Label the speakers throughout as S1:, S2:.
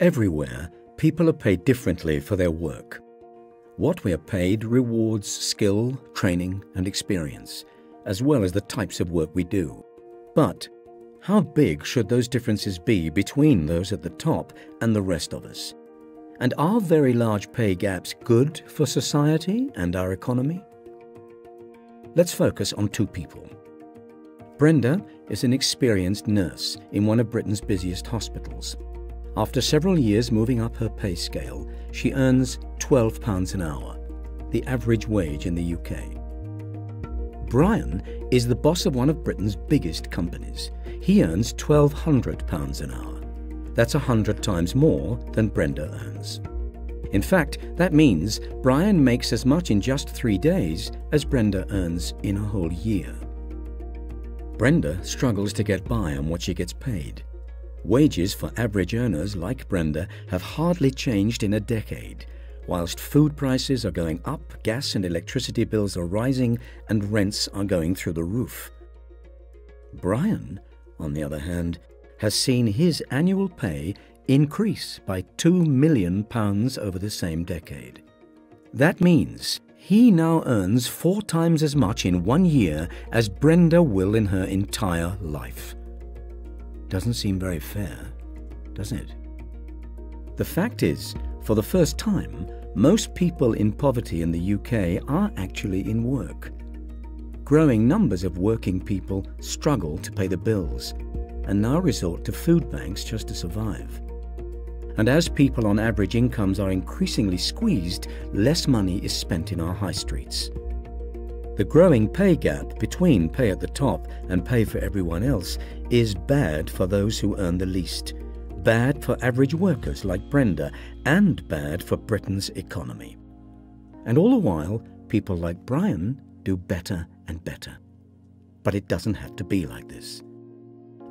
S1: Everywhere, people are paid differently for their work. What we are paid rewards skill, training, and experience, as well as the types of work we do. But how big should those differences be between those at the top and the rest of us? And are very large pay gaps good for society and our economy? Let's focus on two people. Brenda is an experienced nurse in one of Britain's busiest hospitals. After several years moving up her pay scale, she earns £12 an hour, the average wage in the UK. Brian is the boss of one of Britain's biggest companies. He earns £1,200 an hour. That's 100 times more than Brenda earns. In fact, that means Brian makes as much in just three days as Brenda earns in a whole year. Brenda struggles to get by on what she gets paid. Wages for average earners like Brenda have hardly changed in a decade, whilst food prices are going up, gas and electricity bills are rising, and rents are going through the roof. Brian, on the other hand, has seen his annual pay increase by £2 million over the same decade. That means he now earns four times as much in one year as Brenda will in her entire life. Doesn't seem very fair, does it? The fact is, for the first time, most people in poverty in the UK are actually in work. Growing numbers of working people struggle to pay the bills and now resort to food banks just to survive. And as people on average incomes are increasingly squeezed, less money is spent in our high streets. The growing pay gap between pay at the top and pay for everyone else is bad for those who earn the least, bad for average workers like Brenda, and bad for Britain's economy. And all the while, people like Brian do better and better. But it doesn't have to be like this.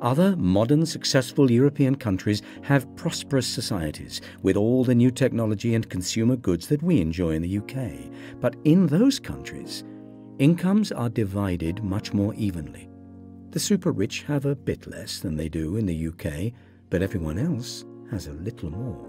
S1: Other modern, successful European countries have prosperous societies with all the new technology and consumer goods that we enjoy in the UK. But in those countries, incomes are divided much more evenly. The super rich have a bit less than they do in the UK, but everyone else has a little more.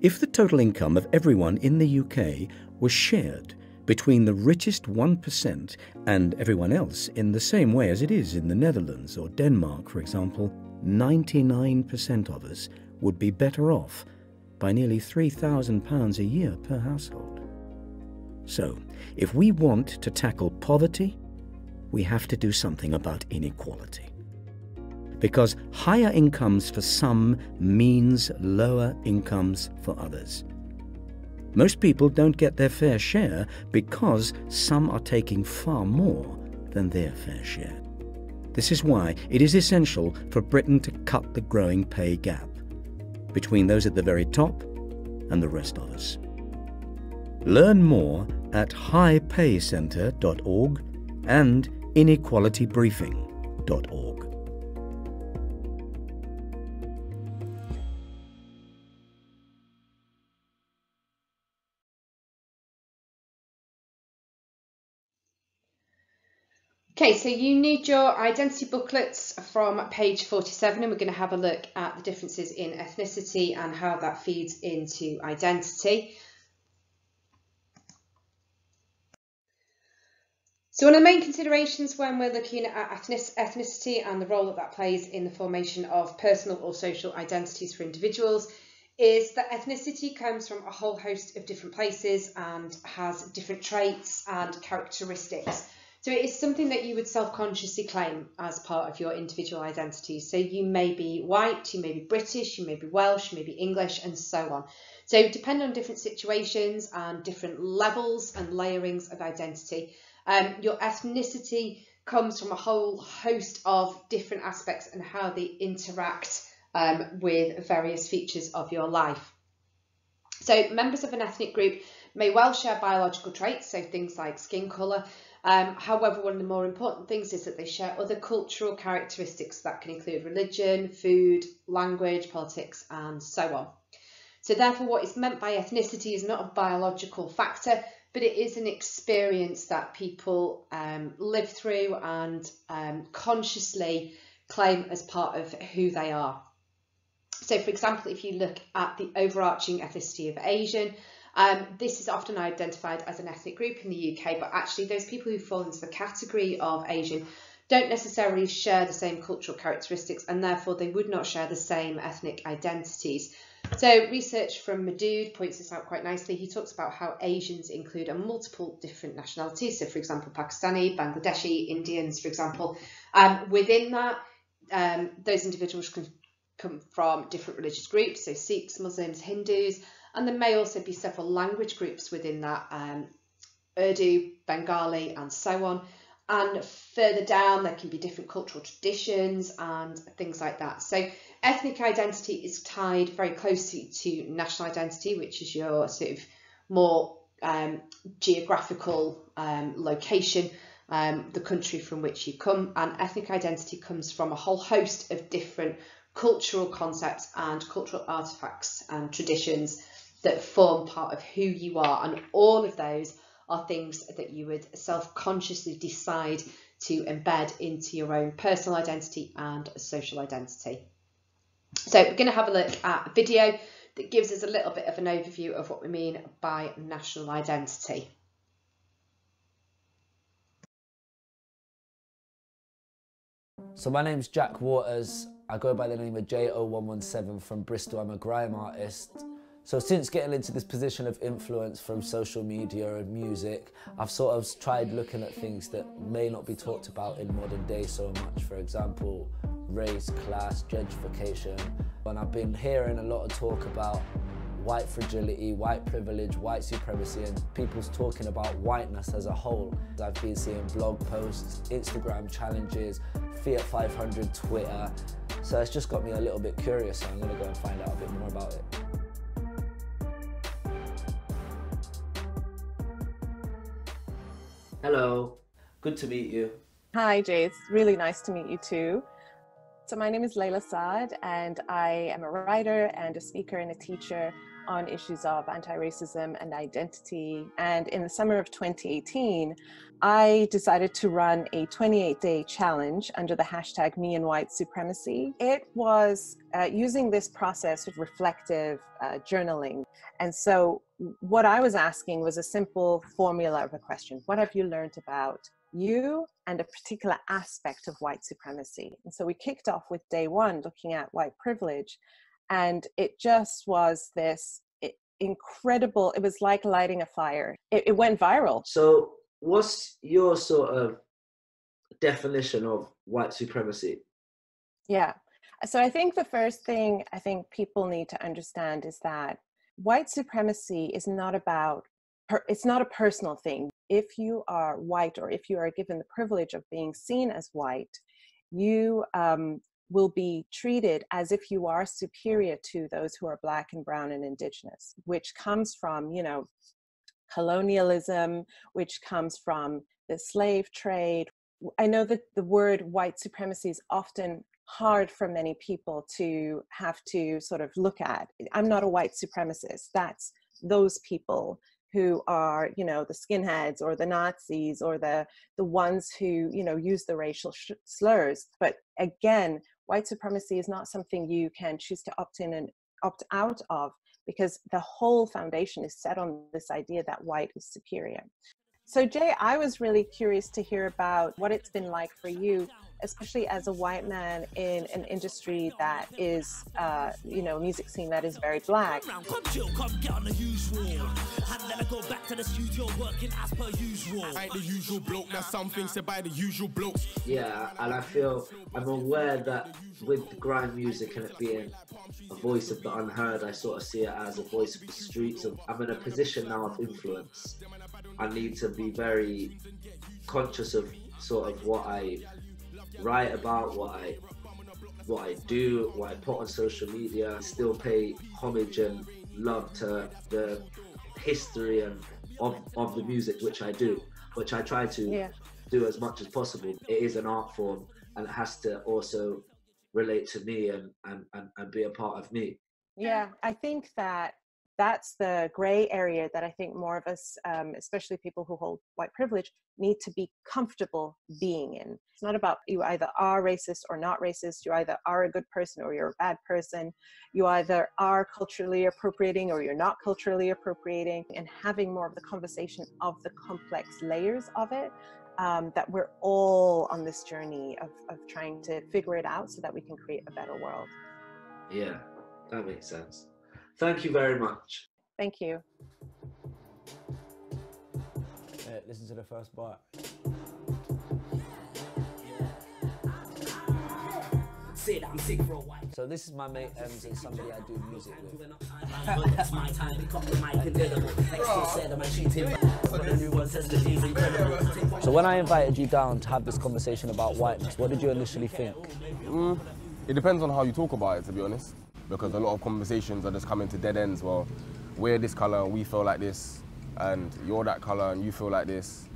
S1: If the total income of everyone in the UK was shared between the richest 1% and everyone else in the same way as it is in the Netherlands or Denmark, for example, 99% of us would be better off by nearly £3,000 a year per household. So, if we want to tackle poverty, we have to do something about inequality. Because higher incomes for some means lower incomes for others. Most people don't get their fair share because some are taking far more than their fair share. This is why it is essential for Britain to cut the growing pay gap between those at the very top and the rest of us. Learn more at highpaycentre.org and inequalitybriefing.org.
S2: Okay, so you need your identity booklets from page 47 and we're going to have a look at the differences in ethnicity and how that feeds into identity. So one of the main considerations when we're looking at ethnicity and the role that that plays in the formation of personal or social identities for individuals is that ethnicity comes from a whole host of different places and has different traits and characteristics. So it is something that you would self-consciously claim as part of your individual identity. So you may be white, you may be British, you may be Welsh, you may be English, and so on. So depending on different situations and different levels and layerings of identity, um, your ethnicity comes from a whole host of different aspects and how they interact um, with various features of your life. So members of an ethnic group may well share biological traits, so things like skin colour, um, however, one of the more important things is that they share other cultural characteristics that can include religion, food, language, politics, and so on. So therefore, what is meant by ethnicity is not a biological factor, but it is an experience that people um, live through and um, consciously claim as part of who they are. So, for example, if you look at the overarching ethnicity of Asian, um, this is often identified as an ethnic group in the UK, but actually, those people who fall into the category of Asian don't necessarily share the same cultural characteristics and therefore they would not share the same ethnic identities. So research from Modood points this out quite nicely. He talks about how Asians include a multiple different nationalities. So for example, Pakistani, Bangladeshi, Indians, for example. Um, within that, um, those individuals can come from different religious groups, so Sikhs, Muslims, Hindus, and there may also be several language groups within that, um, Urdu, Bengali, and so on. And further down, there can be different cultural traditions and things like that. So ethnic identity is tied very closely to national identity, which is your sort of more um, geographical um, location, um, the country from which you come. And ethnic identity comes from a whole host of different cultural concepts and cultural artifacts and traditions that form part of who you are. And all of those are things that you would self-consciously decide to embed into your own personal identity and social identity. So we're going to have a look at a video that gives us a little bit of an overview of what we mean by national identity.
S3: So my name's Jack Waters. I go by the name of J0117 from Bristol. I'm a grime artist. So since getting into this position of influence from social media and music, I've sort of tried looking at things that may not be talked about in modern day so much. For example, race, class, gentrification. And I've been hearing a lot of talk about white fragility, white privilege, white supremacy, and people's talking about whiteness as a whole. I've been seeing blog posts, Instagram challenges, Fiat 500 Twitter. So it's just got me a little bit curious, so I'm gonna go and find out a bit more about it. Hello, good to meet you.
S4: Hi, Jay. It's really nice to meet you too. So, my name is Layla Saad, and I am a writer and a speaker and a teacher on issues of anti racism and identity. And in the summer of 2018, I decided to run a 28 day challenge under the hashtag Me and White Supremacy. It was uh, using this process of reflective uh, journaling. And so, what I was asking was a simple formula of a question What have you learned about you and a particular aspect of white supremacy? And so, we kicked off with day one looking at white privilege. And it just was this incredible, it was like lighting a fire. It, it went viral.
S3: So, what's your sort of definition of white supremacy?
S4: Yeah. So I think the first thing I think people need to understand is that white supremacy is not about it's not a personal thing. If you are white or if you are given the privilege of being seen as white, you um, will be treated as if you are superior to those who are black and brown and indigenous, which comes from, you know, colonialism, which comes from the slave trade. I know that the word white supremacy is often hard for many people to have to sort of look at. I'm not a white supremacist. That's those people who are, you know, the skinheads or the Nazis or the the ones who, you know, use the racial sh- slurs. But again, white supremacy is not something you can choose to opt in and opt out of because the whole foundation is set on this idea that white is superior. So, Jay, I was really curious to hear about what it's been like for you especially as a white man in an industry that is, uh, you know, music scene that is very black.
S3: Yeah, and I feel I'm aware that with grime music and it being a voice of the unheard, I sort of see it as a voice of the streets. I'm in a position now of influence. I need to be very conscious of sort of what I write about, what I what I do, what I put on social media, still pay homage and love to the history and of, of the music which I do, which I try to yeah. do as much as possible. It is an art form and it has to also relate to me and, and, and, and be a part of me.
S4: Yeah, I think that that's the gray area that I think more of us, um, especially people who hold white privilege, need to be comfortable being in. It's not about you either are racist or not racist. You either are a good person or you're a bad person. You either are culturally appropriating or you're not culturally appropriating, and having more of the conversation of the complex layers of it. Um, that we're all on this journey of, of trying to figure it out so that we can create a better world.
S3: Yeah, that makes sense. Thank you very much.
S4: Thank you.
S3: Yeah, listen to the first part. So this is my mate Ems and somebody I do music with. so when I invited you down to have this conversation about whiteness, what did you initially think?
S5: Mm, it depends on how you talk about it, to be honest because a lot of conversations are just coming to dead ends. Well, we're this color and we feel like this, and you're that color and you feel like this.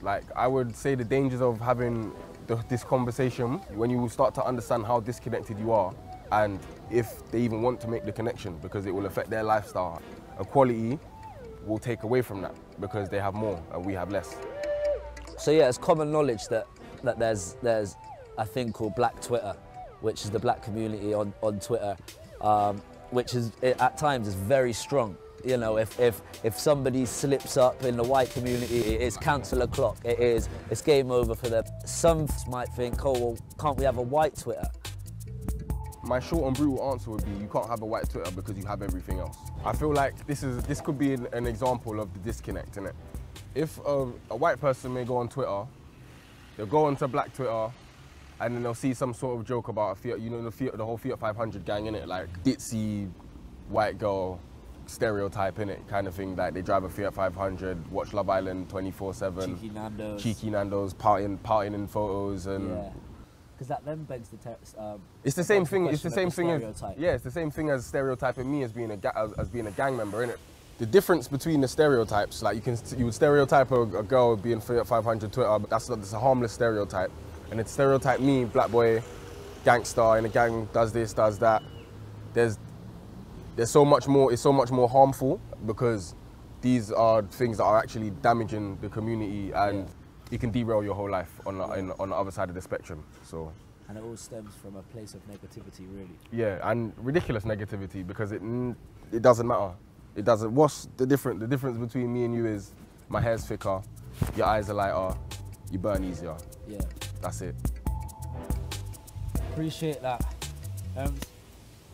S5: Like, I would say the dangers of having the, this conversation when you will start to understand how disconnected you are and if they even want to make the connection because it will affect their lifestyle. Equality will take away from that because they have more and we have less.
S3: So yeah, it's common knowledge that, that there's, there's a thing called Black Twitter, which is the black community on, on Twitter um, which is at times is very strong. You know, if, if, if somebody slips up in the white community, it's cancel o'clock. It is, it's game over for them. Some might think, oh, well, can't we have a white Twitter?
S5: My short and brutal answer would be you can't have a white Twitter because you have everything else. I feel like this is this could be an, an example of the disconnect, in it. If a, a white person may go on Twitter, they'll go onto black Twitter, and then they'll see some sort of joke about a Fiat, you know, the Fiat, the whole Fiat 500 gang in it, like ditzy white girl stereotype in it, kind of thing. Like they drive a Fiat 500, watch Love Island 24/7,
S3: cheeky Nando's,
S5: cheeky Nando's, partying, partying in photos, and
S3: yeah. Because that then begs the text. Um,
S5: it's the same thing. It's the same
S3: the
S5: thing as yeah. It's the same thing as stereotyping me as being a as, as being a gang member in it. The difference between the stereotypes, like you can you would stereotype a, a girl being Fiat 500 Twitter, but that's, that's a harmless stereotype and it stereotype me, black boy, gangster in a gang, does this, does that. There's there's so much more. It's so much more harmful because these are things that are actually damaging the community and yeah. it can derail your whole life on the, in, on the other side of the spectrum. So.
S3: And it all stems from a place of negativity, really.
S5: Yeah, and ridiculous negativity because it it doesn't matter. It doesn't. What's the difference? The difference between me and you is my hair's thicker, your eyes are lighter, you burn easier.
S3: Yeah.
S5: That's it.
S3: Appreciate that. Um,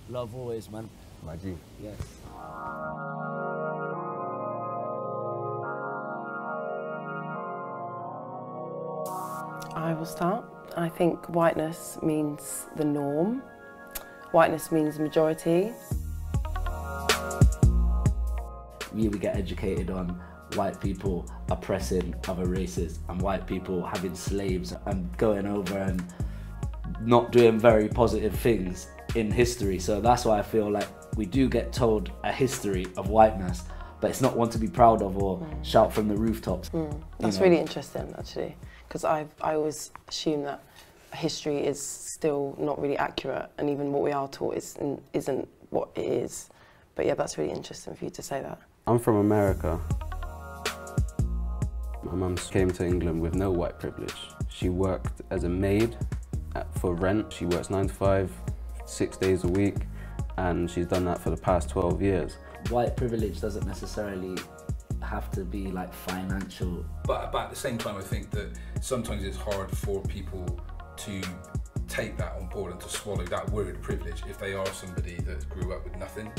S3: love always, man.
S5: My G.
S3: Yes.
S6: I will start. I think whiteness means the norm. Whiteness means majority.
S3: We, we get educated on white people oppressing other races and white people having slaves and going over and not doing very positive things in history. So that's why I feel like we do get told a history of whiteness, but it's not one to be proud of or mm. shout from the rooftops.
S6: Mm. That's you know? really interesting, actually, because I I always assume that history is still not really accurate, and even what we are taught is isn't what it is. But yeah, that's really interesting for you to say that.
S7: I'm from America. My mum came to England with no white privilege. She worked as a maid at, for rent. She works nine to five, six days a week, and she's done that for the past 12 years.
S3: White privilege doesn't necessarily have to be like financial.
S8: But, but at the same time, I think that sometimes it's hard for people to take that on board and to swallow that word privilege if they are somebody that grew up with nothing.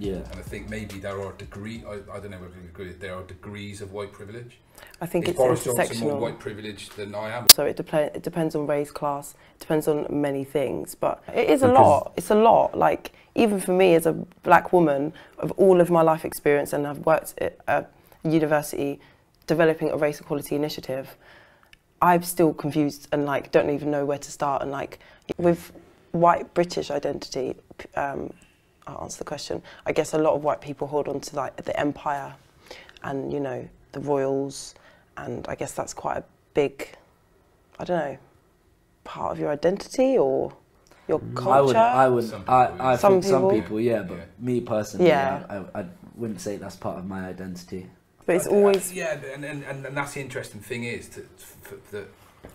S3: Yeah.
S8: And I think maybe there are degree. I, I don't know whether you agree. There are degrees of white privilege.
S6: I think
S8: Is
S6: it's
S8: Boris
S6: intersectional.
S8: Johnson more white privilege than I am.
S6: So it, dep- it depends on race, class. It depends on many things, but it is a lot. It's a lot. Like even for me as a black woman, of all of my life experience, and I've worked at a university developing a race equality initiative. I'm still confused and like don't even know where to start. And like with white British identity. Um, I'll answer the question. I guess a lot of white people hold on to like the empire and, you know, the royals. And I guess that's quite a big, I don't know, part of your identity or your
S3: I
S6: culture.
S3: would, I would,
S8: Some people,
S3: I,
S8: yeah.
S3: I
S6: Some
S3: think some
S6: people.
S3: people, yeah, but
S8: Yeah.
S3: me personally,
S6: Yeah.
S3: I, I, I wouldn't say that's part of my identity.
S6: but it's always
S8: yeah, and, and, and, and that's the interesting thing is that that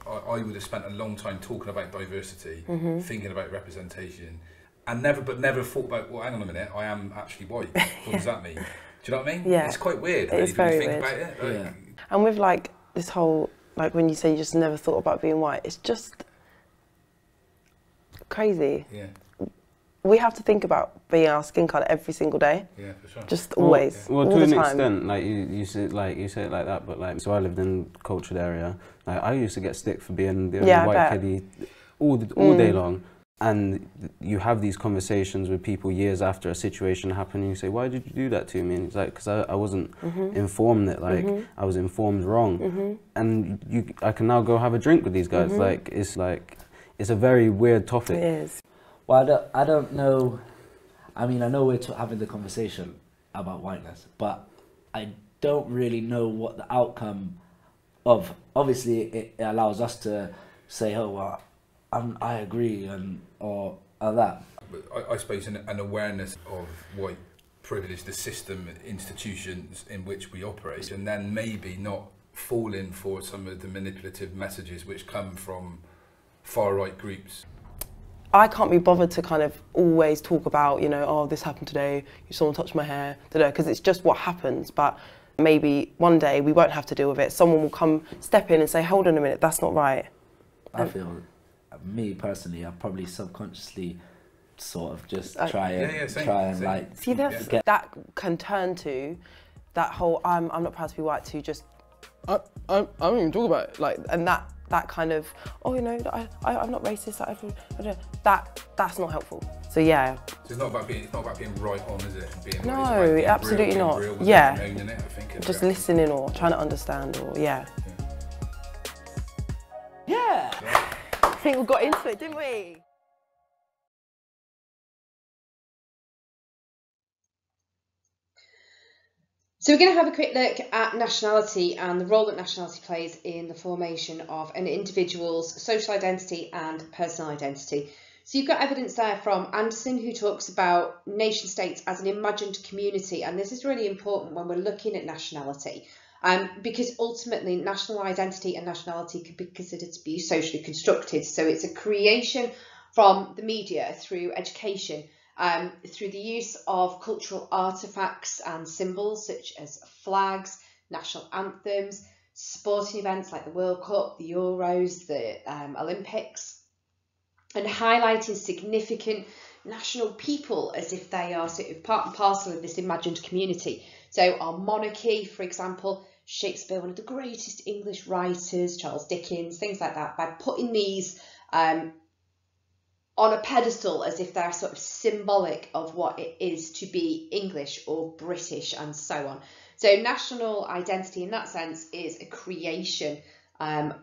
S8: I, I would have spent a long time talking about diversity,
S6: Mm-hmm.
S8: thinking about representation, and never but never thought about well, hang on a minute, I am actually white. What does that mean? Do you know what I mean?
S6: Yeah.
S8: it's quite weird.
S6: It
S8: really,
S6: is
S8: you
S6: very
S8: think
S6: weird.
S8: about it. Like,
S3: Yeah.
S6: and with like this whole like when you say you just never thought about being white, it's just crazy.
S8: yeah,
S6: We have to think about being our skin color every single day,
S8: yeah, for sure.
S6: just always,
S7: Well,
S6: all
S7: to
S6: the
S7: an
S6: time.
S7: extent, like you, you say, like you say it like that, but like so I lived in a cultured area. Like I used to get stick for being the only
S6: Yeah,
S7: white
S6: bet.
S7: kiddie all the, all day
S6: Mm.
S7: long. And you have these conversations with people years after a situation happened, and you say, "Why did you do that to me?" And it's like, "Because I, I wasn't
S6: Mm-hmm.
S7: informed that like I was informed wrong." And you, I can now go have a drink with these guys. Like it's like it's a very weird topic.
S6: Mm-hmm. It is.
S3: Well, I don't, I don't know. I mean, I know we're having the conversation about whiteness, but I don't really know what the outcome of. Obviously, it, it allows us to say, "Oh, well, I'm, I agree," and or, or that.
S8: I, I suppose an, an awareness of white privilege, the system, institutions in which we operate, and then maybe not falling for some of the manipulative messages which come from far right groups.
S6: I can't be bothered to kind of always talk about, you know, oh, this happened today, someone touched my hair, because it's just what happens. But maybe one day we won't have to deal with it. Someone will come, step in and say, hold on a minute, that's not right.
S3: I feel, me personally, I probably subconsciously sort of just
S6: Uh,
S3: try and
S8: Yeah, yeah, same,
S3: try and
S8: same.
S3: like
S6: See, that's,
S3: Get-
S6: that can turn to that whole I'm, I'm not proud to be white to just, I, I, I don't even talk about it. Like, and that, that kind of, oh, you know, I, I, I'm not racist. I, I, don't- that, that's not helpful. So yeah,
S8: So it's not about being it's not about being right on, is it? Being
S6: No,
S8: right, being
S6: absolutely
S8: real,
S6: not.
S8: real
S6: Yeah.
S8: it and owning it, I think.
S6: just
S8: the-
S6: listening or trying to understand or yeah.
S3: yeah.
S6: I think we got into it, didn't we?
S2: So we're going to have a quick look at nationality and the role that nationality plays in the formation of an individual's social identity and personal identity. So you've got evidence there from Anderson who talks about nation states as an imagined community and this is really important when we're looking at nationality um, because ultimately national identity and nationality can be considered to be socially constructed. So it's a creation from the media through education um, through the use of cultural artefacts and symbols such as flags, national anthems, sporting events like the World Cup, the Euros, the um, Olympics, and highlighting significant national people as if they are sort of part and parcel of this imagined community. So our monarchy, for example, Shakespeare, one of the greatest English writers, Charles Dickens, things like that, by putting these um, on a pedestal as if they're sort of symbolic of what it is to be English or British and so on. So national identity in that sense is a creation um,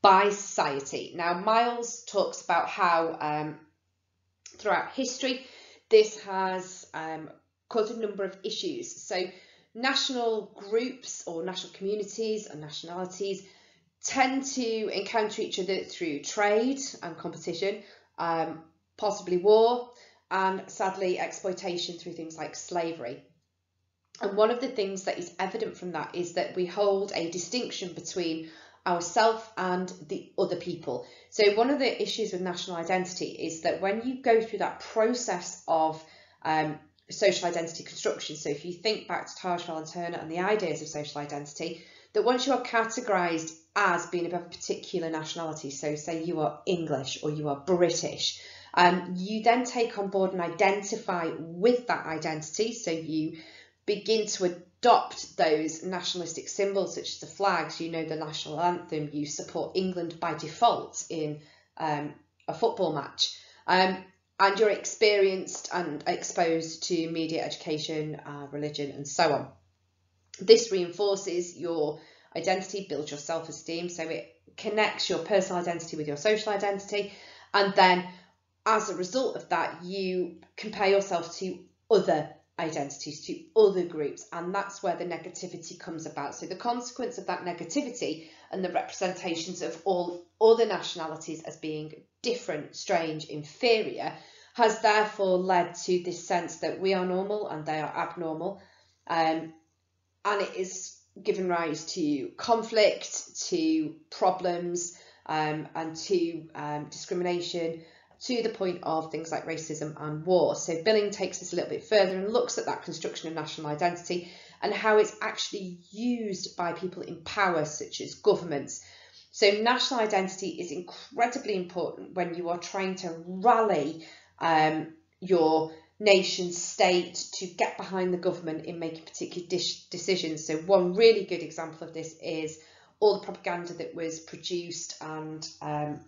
S2: by society. Now Miles talks about how um, throughout history this has um, caused a number of issues. So national groups or national communities and nationalities tend to encounter each other through trade and competition um, possibly war, and sadly exploitation through things like slavery. And one of the things that is evident from that is that we hold a distinction between ourself and the other people. So one of the issues with national identity is that when you go through that process of um, social identity construction, so if you think back to Tajfel and Turner and the ideas of social identity, that once you are categorised as being of a particular nationality, so say you are English or you are British, um, you then take on board and identify with that identity. So you begin to adopt those nationalistic symbols such as the flags, you know the national anthem, you support England by default in um, a football match. Um, and you're experienced and exposed to media, education, uh, religion, and so on. This reinforces your identity, builds your self esteem, so it connects your personal identity with your social identity, and then as a result of that, you compare yourself to other identities to other groups and that's where the negativity comes about. So the consequence of that negativity and the representations of all other nationalities as being different strange inferior has therefore led to this sense that we are normal and they are abnormal. Um, and it is given rise to conflict to problems um, and to um, discrimination to the point of things like racism and war. So Billig takes this a little bit further and looks at that construction of national identity and how it's actually used by people in power, such as governments. So national identity is incredibly important when you are trying to rally um, your nation state to get behind the government in making particular decisions. So one really good example of this is all the propaganda that was produced and um,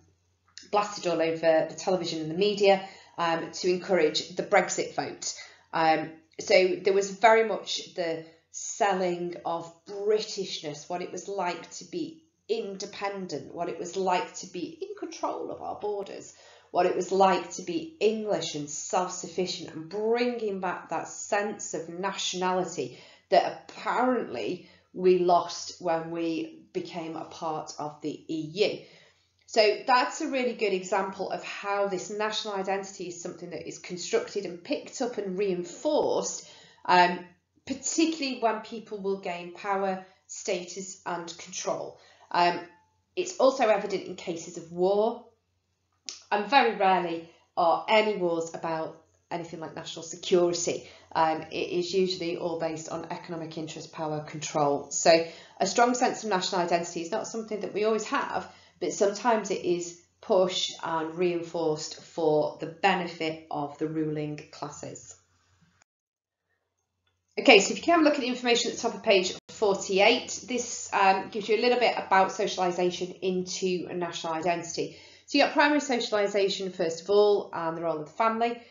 S2: blasted all over the television and the media um, to encourage the Brexit vote. Um, so there was very much the selling of Britishness, what it was like to be independent, what it was like to be in control of our borders, what it was like to be English and self-sufficient and bringing back that sense of nationality that apparently we lost when we became a part of the EU. So that's a really good example of how this national identity is something that is constructed and picked up and reinforced, um, particularly when people will gain power, status and control. Um, it's also evident in cases of war, and very rarely are any wars about anything like national security. Um, it is usually all based on economic interest, power, control. So a strong sense of national identity is not something that we always have, but sometimes it is pushed and reinforced for the benefit of the ruling classes. Okay, so if you can have a look at the information at the top of page 48, this um, gives you a little bit about socialisation into a national identity. So you've got primary socialisation first of all and the role of the family.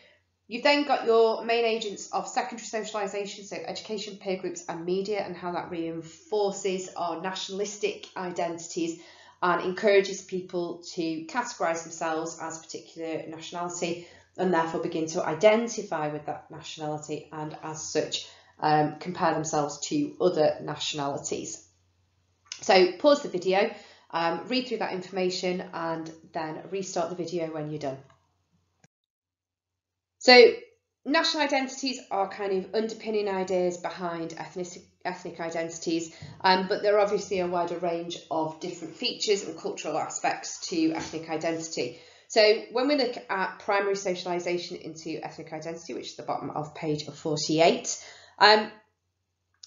S2: You've then got your main agents of secondary socialisation, so education, peer groups and media and how that reinforces our nationalistic identities and encourages people to categorise themselves as a particular nationality and therefore begin to identify with that nationality and as such um, compare themselves to other nationalities. So pause the video, um, read through that information and then restart the video when you're done. So national identities are kind of underpinning ideas behind ethnic, ethnic identities, um, but there are obviously a wider range of different features and cultural aspects to ethnic identity. So when we look at primary socialisation into ethnic identity, which is the bottom of page 48, um,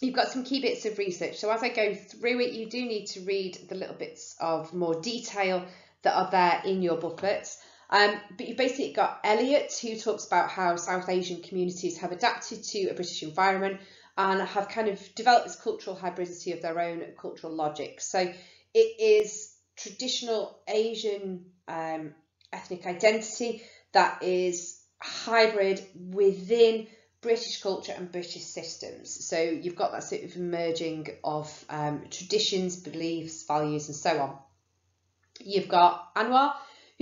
S2: you've got some key bits of research. So as I go through it, you do need to read the little bits of more detail that are there in your booklets. Um, but you've basically got Elliott, who talks about how South Asian communities have adapted to a British environment and have kind of developed this cultural hybridity of their own cultural logic. So it is traditional Asian um, ethnic identity that is hybrid within British culture and British systems. So you've got that sort of merging of um, traditions, beliefs, values, and so on. You've got Anwar,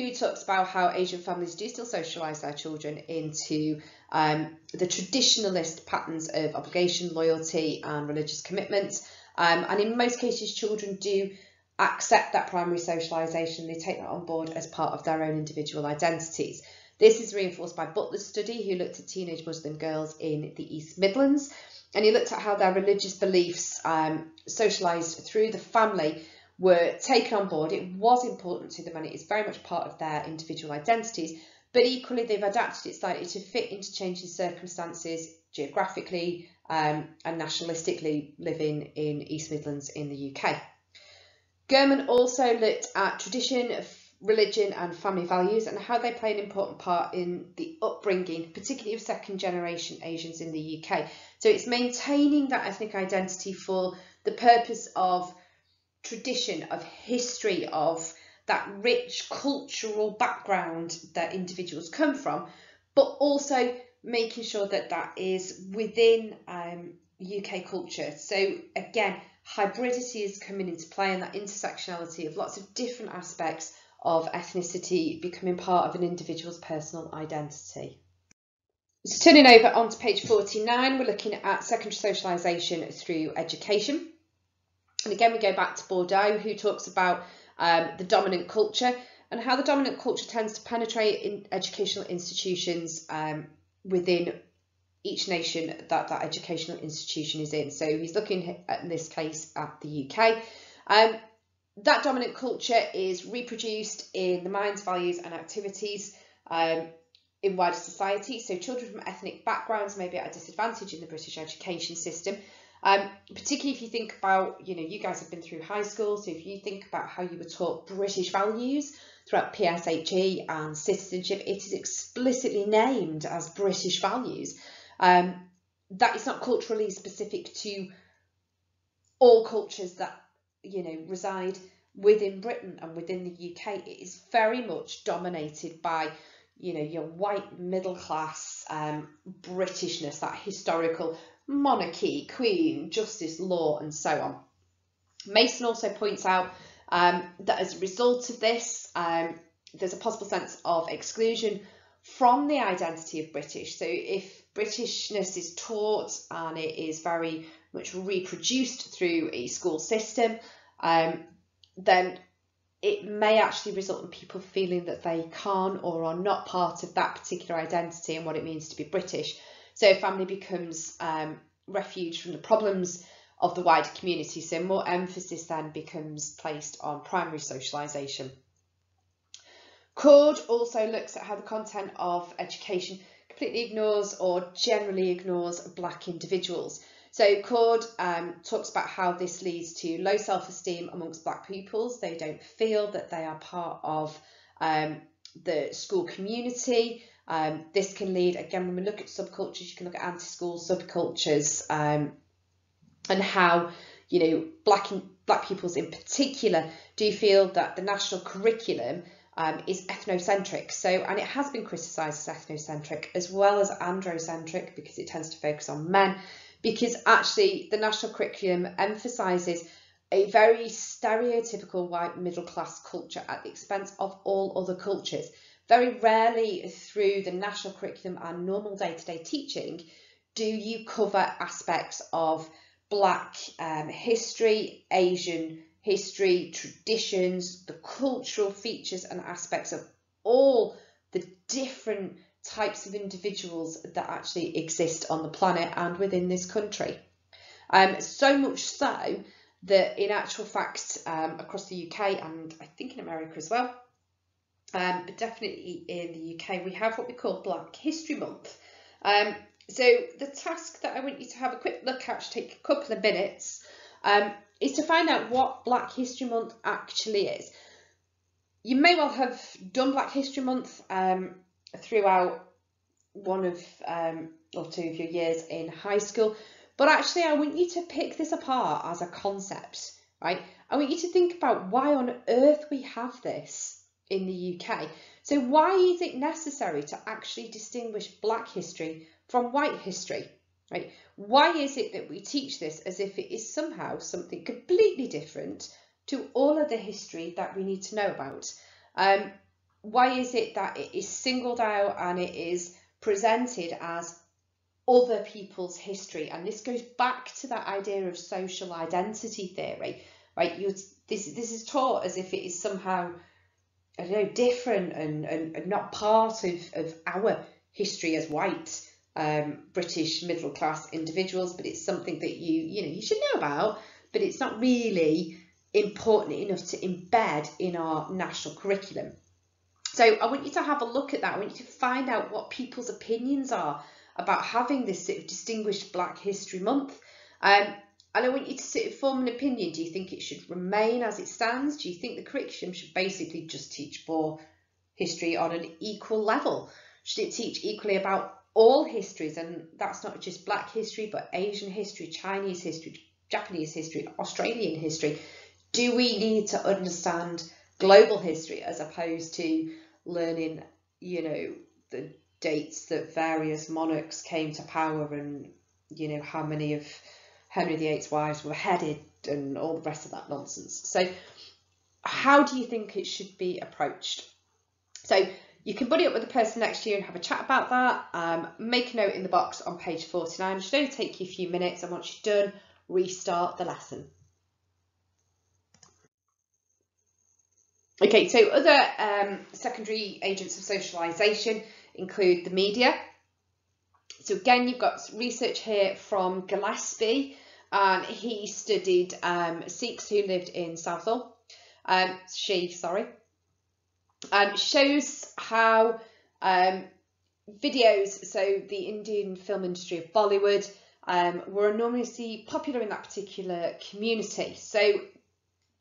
S2: who talks about how Asian families do still socialise their children into um, the traditionalist patterns of obligation, loyalty and religious commitment. Um, and in most cases, children do accept that primary socialisation, they take that on board as part of their own individual identities. This is reinforced by Butler's study, who looked at teenage Muslim girls in the East Midlands, and he looked at how their religious beliefs um, socialised through the family were taken on board. It was important to them and it is very much part of their individual identities, but equally they've adapted it slightly to fit into changing circumstances geographically um, and nationalistically living in East Midlands in the UK. Ghuman also looked at tradition, religion and family values and how they play an important part in the upbringing, particularly of second generation Asians in the UK. So it's maintaining that ethnic identity for the purpose of tradition, of history, of that rich cultural background that individuals come from, but also making sure that that is within um, UK culture. So again, hybridity is coming into play and that intersectionality of lots of different aspects of ethnicity becoming part of an individual's personal identity. So turning over onto page 49, we're looking at secondary socialisation through education. And again, we go back to Bourdieu, who talks about um, the dominant culture and how the dominant culture tends to penetrate in educational institutions um, within each nation that that educational institution is in. So he's looking at, in this case at the UK. Um, that dominant culture is reproduced in the minds, values and activities um, in wider society. So children from ethnic backgrounds may be at a disadvantage in the British education system. Um, particularly if you think about, you know, you guys have been through high school, so if you think about how you were taught British values throughout PSHE and citizenship, it is explicitly named as British values. Um, that is not culturally specific to all cultures that, you know, reside within Britain and within the UK. It is very much dominated by, you know, your white middle class um, Britishness, that historical monarchy, queen, justice, law, and so on. Mason also points out um, that as a result of this, um, there's a possible sense of exclusion from the identity of British. So if Britishness is taught and it is very much reproduced through a school system, um, then it may actually result in people feeling that they can't or are not part of that particular identity and what it means to be British. So family becomes um, refuge from the problems of the wider community. So more emphasis then becomes placed on primary socialisation. Coard also looks at how the content of education completely ignores or generally ignores black individuals. So Coard um, talks about how this leads to low self-esteem amongst black pupils. They don't feel that they are part of um, the school community. Um, this can lead, again, when we look at subcultures, you can look at anti-school subcultures um, and how, you know, black, black pupils in particular do feel that the national curriculum um, is ethnocentric. So, and it has been criticised as ethnocentric as well as androcentric because it tends to focus on men, because actually the national curriculum emphasises a very stereotypical white middle class culture at the expense of all other cultures. Very rarely through the national curriculum and normal day-to-day teaching do you cover aspects of black um, history, Asian history, traditions, the cultural features and aspects of all the different types of individuals that actually exist on the planet and within this country. Um, so much so that in actual fact um, across the UK and I think in America as well, um, but definitely in the UK, we have what we call Black History Month. Um, so the task that I want you to have a quick look at, should take a couple of minutes, um, is to find out what Black History Month actually is. You may well have done Black History Month um, throughout one of um, or two of your years in high school, but actually I want you to pick this apart as a concept, right? I want you to think about why on earth we have this in the UK. So why is it necessary to actually distinguish black history from white history? Right? Why is it that we teach this as if it is somehow something completely different to all of the history that we need to know about? Um, why is it that it is singled out and it is presented as other people's history? And this goes back to that idea of social identity theory, right? you this, this is taught as if it is somehow I don't know, different and, and, and not part of, of our history as white um, British middle class individuals, but it's something that you, you know, you should know about, but it's not really important enough to embed in our national curriculum. So I want you to have a look at that. I want you to find out what people's opinions are about having this sort of distinguished Black History Month. Um, and I want you to of form an opinion. Do you think it should remain as it stands? Do you think the curriculum should basically just teach more history on an equal level? Should it teach equally about all histories? And that's not just Black history, but Asian history, Chinese history, Japanese history, Australian history. Do we need to understand global history as opposed to learning, you know, the dates that various monarchs came to power and, you know, how many of Henry VIII's wives were headed and all the rest of that nonsense. So how do you think it should be approached? So You can buddy up with the person next to you and have a chat about that. Um, make a note in the box on page 49. It should only take you a few minutes and once you're done, restart the lesson. Okay, so other um, secondary agents of socialisation include the media. So again, you've got research here from Gillespie, and he studied um, Sikhs who lived in Southall. Um, she, sorry, shows how um, videos, so the Indian film industry of Bollywood, um, were enormously popular in that particular community. So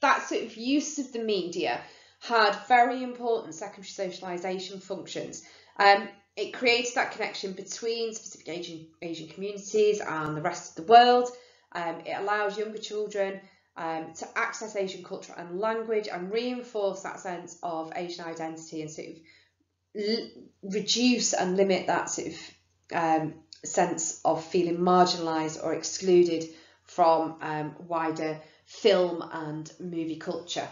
S2: that sort of use of the media had very important secondary socialisation functions. Um, it creates that connection between specific Asian, Asian communities and the rest of the world. Um, it allows younger children um, to access Asian culture and language and reinforce that sense of Asian identity and sort of reduce and limit that sort of um, sense of feeling marginalised or excluded from um, wider film and movie culture.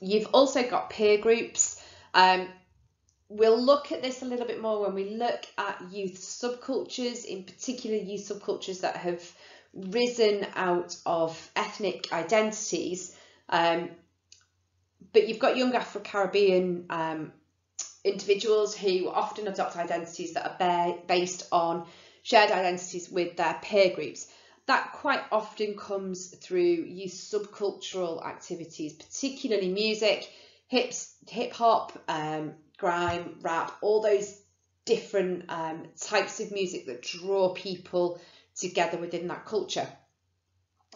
S2: You've also got peer groups. Um, we'll look at this a little bit more when we look at youth subcultures, in particular youth subcultures that have risen out of ethnic identities. Um, but you've got young Afro-Caribbean um, individuals who often adopt identities that are based on shared identities with their peer groups that quite often comes through youth subcultural activities, particularly music, hip hop, um, grime, rap, all those different um, types of music that draw people together within that culture.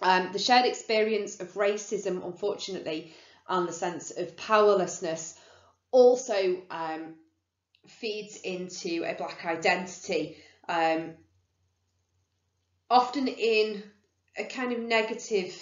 S2: Um, the shared experience of racism, unfortunately, and the sense of powerlessness also um, feeds into a black identity. Um, often in a kind of negative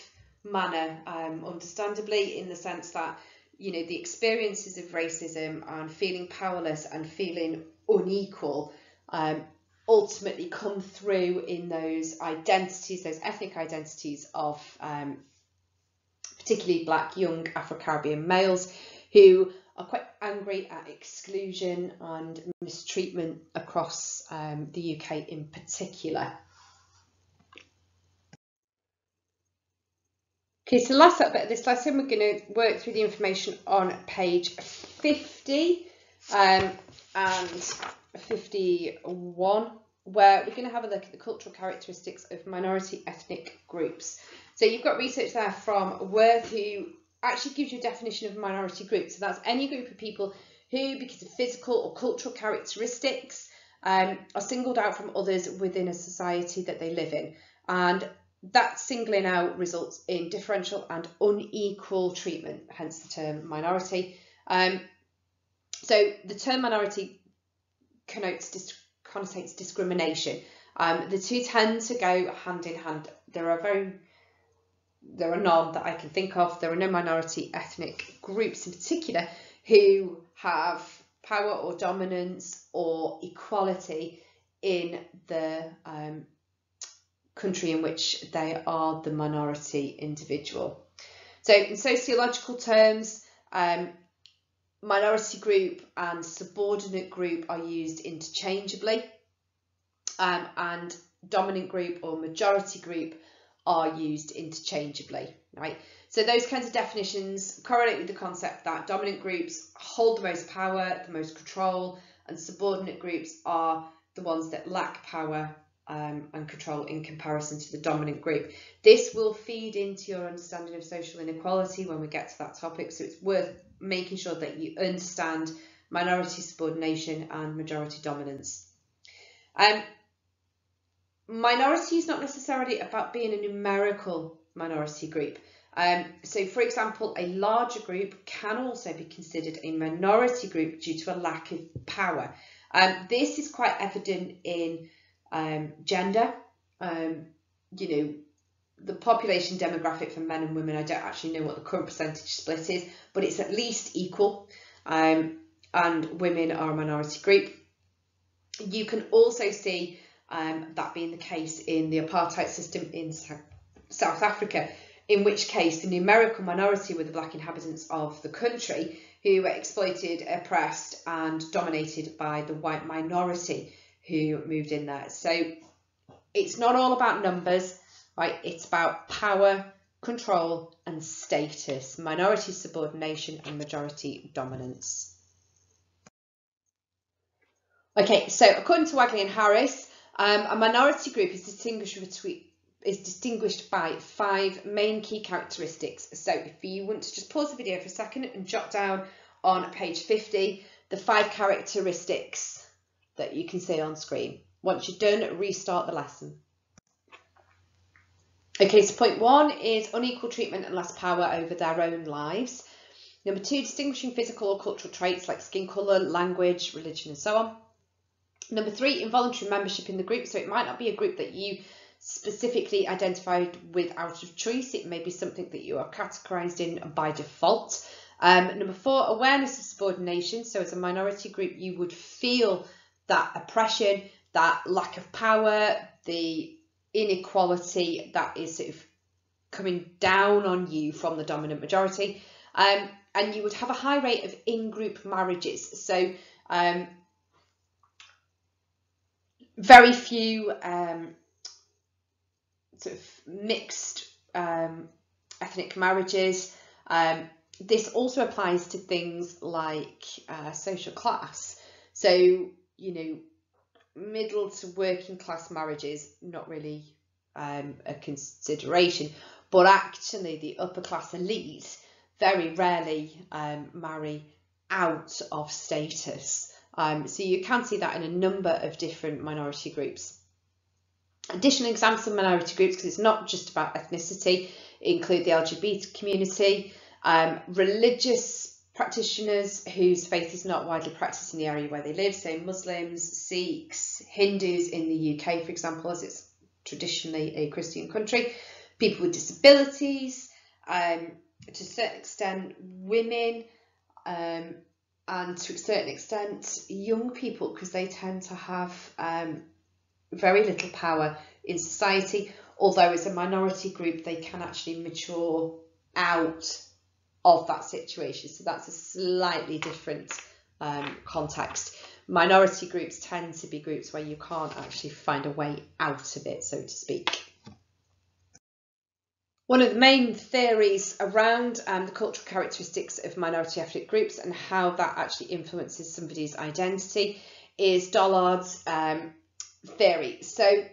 S2: manner, um, understandably, in the sense that you know the experiences of racism and feeling powerless and feeling unequal um, ultimately come through in those identities, those ethnic identities of um, particularly black young Afro-Caribbean males who are quite angry at exclusion and mistreatment across um, the UK in particular. Okay, so last bit of this lesson, we're going to work through the information on page 50 um, and 51, where we're going to have a look at the cultural characteristics of minority ethnic groups. So you've got research there from Wirth, who actually gives you a definition of minority group. So that's any group of people who, because of physical or cultural characteristics, um, are singled out from others within a society that they live in. And that singling out results in differential and unequal treatment, hence the term minority. Um, so the term minority connotes dis connotates discrimination. Um, the two tend to go hand in hand. There are very there are none that I can think of. There are no minority ethnic groups in particular who have power or dominance or equality in the um, country in which they are the minority individual. So in sociological terms, um, minority group and subordinate group are used interchangeably um, and dominant group or majority group are used interchangeably, right? So those kinds of definitions correlate with the concept that dominant groups hold the most power, the most control, and subordinate groups are the ones that lack power um, and control in comparison to the dominant group. This will feed into your understanding of social inequality when we get to that topic, so it's worth making sure that you understand minority subordination and majority dominance. Um, minority is not necessarily about being a numerical minority group. Um, so, for example, a larger group can also be considered a minority group due to a lack of power. Um, this is quite evident in um, gender. Um, you know, the population demographic for men and women, I don't actually know what the current percentage split is, but it's at least equal. Um, and women are a minority group. You can also see um, that being the case in the apartheid system in South Africa, in which case the numerical minority were the black inhabitants of the country who were exploited, oppressed, and dominated by the white minority who moved in there. So it's not all about numbers, right? It's about power, control, and status, minority subordination, and majority dominance. Okay, so according to Wagley and Harris, um, a minority group is distinguished between is distinguished by five main key characteristics. So if you want to just pause the video for a second and jot down on page 50 the five characteristics that you can see on screen. Once you're done, restart the lesson. Okay, so point one is unequal treatment and less power over their own lives. Number two, distinguishing physical or cultural traits like skin colour, language, religion and so on. Number three, involuntary membership in the group. So it might not be a group that you specifically identified with out of choice. It may be something that you are categorised in by default. Um, number four, awareness of subordination. So as a minority group, you would feel that oppression, that lack of power, the inequality that is sort of coming down on you from the dominant majority. Um, and you would have a high rate of in-group marriages. So um, very few um, sort of mixed um, ethnic marriages. Um, this also applies to things like uh, social class. So, you know, middle to working class marriages, not really um, a consideration, but actually the upper class elite very rarely um, marry out of status. Um, so you can see that in a number of different minority groups. Additional examples of minority groups, because it's not just about ethnicity, include the LGBT community, um, religious practitioners whose faith is not widely practiced in the area where they live, so Muslims, Sikhs, Hindus in the UK, for example, as it's traditionally a Christian country, people with disabilities, um, to a certain extent, women, um, and to a certain extent, young people, because they tend to have um, very little power in society, although as a minority group they can actually mature out of that situation. So that's a slightly different um, context. Minority groups tend to be groups where you can't actually find a way out of it, so to speak. One of the main theories around um, the cultural characteristics of minority ethnic groups and how that actually influences somebody's identity is Dollard's um, theory. So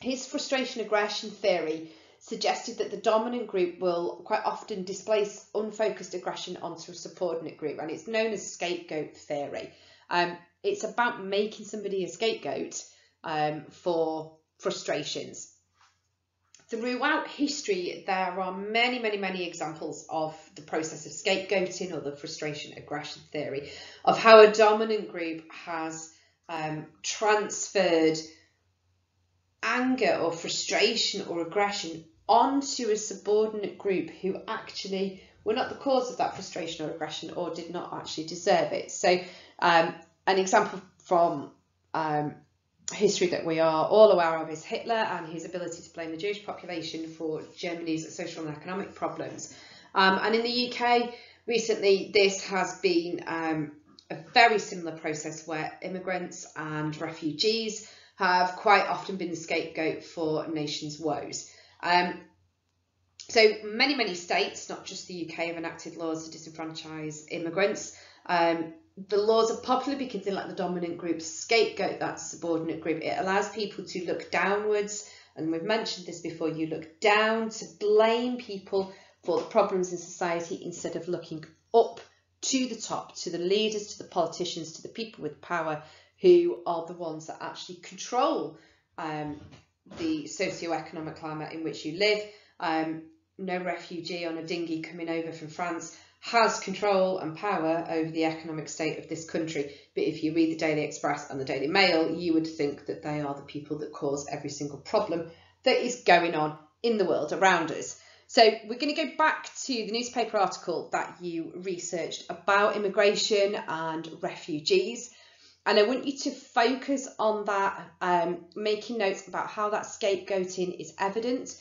S2: his frustration aggression theory suggested that the dominant group will quite often displace unfocused aggression onto a subordinate group and it's known as scapegoat theory. Um, it's about making somebody a scapegoat um, for frustrations. Throughout history, there are many, many, many examples of the process of scapegoating or the frustration aggression theory of how a dominant group has um, transferred anger or frustration or aggression onto a subordinate group who actually were not the cause of that frustration or aggression or did not actually deserve it. So um, an example from um, history that we are all aware of is Hitler and his ability to blame the Jewish population for Germany's social and economic problems. Um, and in the UK, recently, this has been um, a very similar process where immigrants and refugees have quite often been the scapegoat for nations' woes. Um, so many, many states, not just the UK, have enacted laws to disenfranchise immigrants. Um, the laws are popular because they let the dominant group scapegoat that subordinate group. It allows people to look downwards, and we've mentioned this before, you look down to blame people for the problems in society instead of looking up to the top, to the leaders, to the politicians, to the people with power who are the ones that actually control um, the socio-economic climate in which you live. Um, no refugee on a dinghy coming over from France has control and power over the economic state of this country. But if you read the Daily Express and the Daily Mail, you would think that they are the people that cause every single problem that is going on in the world around us. So we're going to go back to the newspaper article that you researched about immigration and refugees. And I want you to focus on that, um, making notes about how that scapegoating is evident,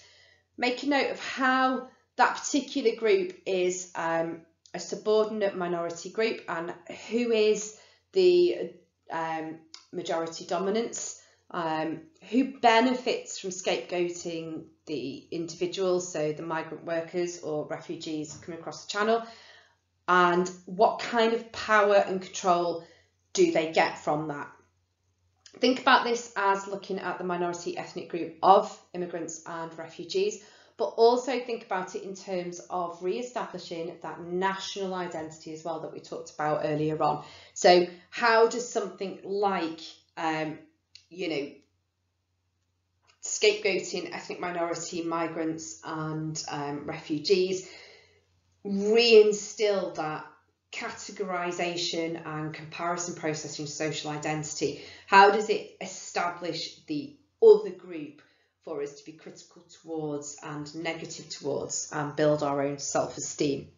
S2: make a note of how that particular group is um, a subordinate minority group and who is the um, majority dominance, um, who benefits from scapegoating the individuals, so the migrant workers or refugees coming across the channel, and what kind of power and control do they get from that? Think about this as looking at the minority ethnic group of immigrants and refugees, but also think about it in terms of re-establishing that national identity as well that we talked about earlier on. So how does something like, um, you know, scapegoating ethnic minority migrants and um, refugees reinstill that categorization and comparison processing social identity? How does it establish the other group for us to be critical towards and negative towards and build our own self-esteem?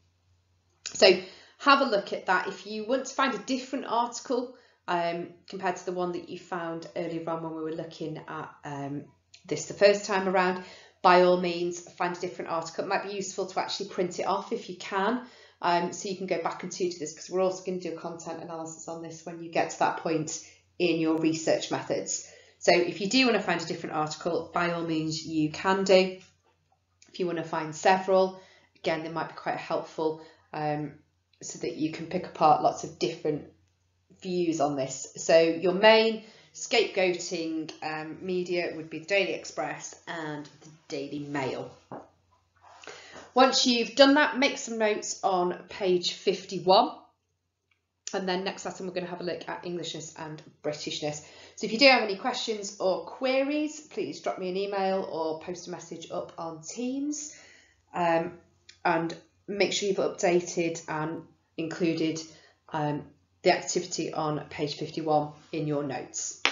S2: So have a look at that. If you want to find a different article um, compared to the one that you found earlier on when we were looking at um, this the first time around, by all means find a different article. It might be useful to actually print it off if you can. Um, so you can go back and tutor this because we're also going to do a content analysis on this when you get to that point in your research methods. So if you do want to find a different article, by all means you can do. If you want to find several, again, they might be quite helpful um, so that you can pick apart lots of different views on this. So your main scapegoating um, media would be the Daily Express and the Daily Mail. Once you've done that, make some notes on page 51. And then next lesson, we're going to have a look at Englishness and Britishness. So if you do have any questions or queries, please drop me an email or post a message up on Teams. Um, and make sure you've updated and included um, the activity on page 51 in your notes.